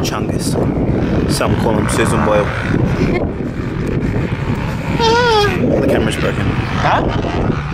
Chungus. Some call him Susan Boyle. the camera's broken. Huh?